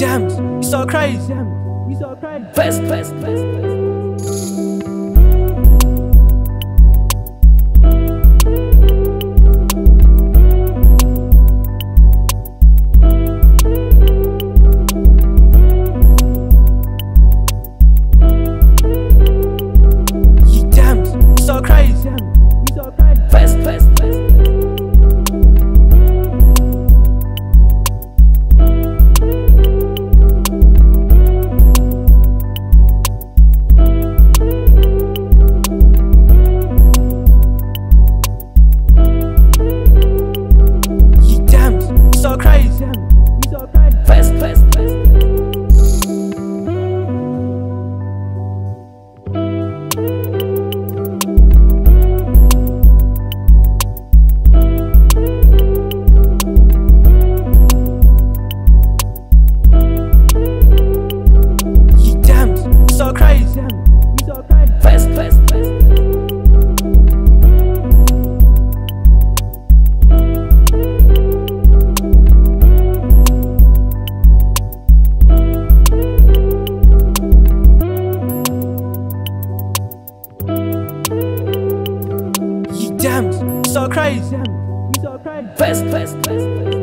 Damn, you saw crazy. Damn, you saw crazy. Best, best, best, best. Damn, so crazy. best best best fast.